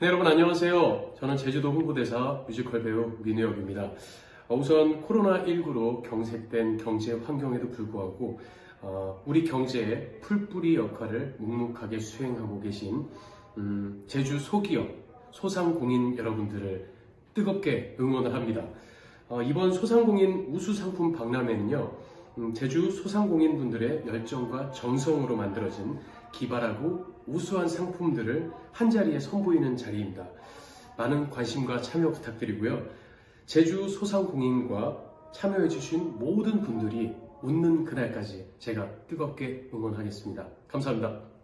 네, 여러분 안녕하세요. 저는 제주도 홍보대사 뮤지컬 배우 민우혁입니다. 어, 우선 코로나19로 경색된 경제 환경에도 불구하고 어, 우리 경제의 풀뿌리 역할을 묵묵하게 수행하고 계신 음, 제주 소기업, 소상공인 여러분들을 뜨겁게 응원을 합니다. 어, 이번 소상공인 우수상품 박람회는요, 음, 제주 소상공인 분들의 열정과 정성으로 만들어진 기발하고 우수한 상품들을 한자리에 선보이는 자리입니다. 많은 관심과 참여 부탁드리고요. 제주 소상공인과 참여해주신 모든 분들이 웃는 그날까지 제가 뜨겁게 응원하겠습니다. 감사합니다.